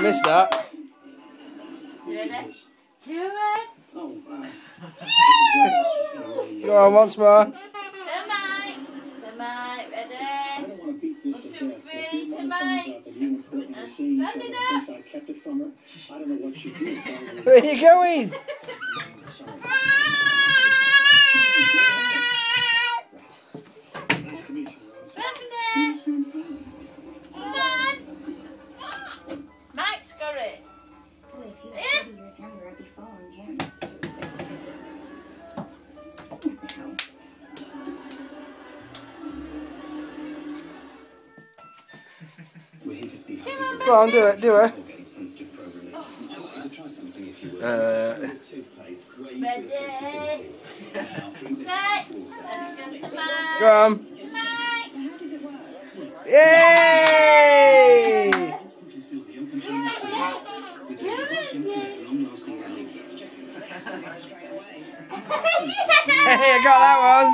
Missed that. You ready? You ready? Go on, once more. Tonight. Tonight. Ready? One, two, three. Tonight. And standing up. Where are you going? Younger, I'd be following him. What the hell? We're here to see how Come on, Go on, do it, do it. people getting sensitive programming. I'd like you to try something if you will. Uh. It's toothpaste. Where you Ready. put sensitivity. Now, drink this Set. Let's go to Mike. Go on. Tonight. So how does it work? Yay! Instantly seals the open channel to the mouth. With the refreshing and long-lasting relief. It's just fantastic straight away. Hey, I got that one.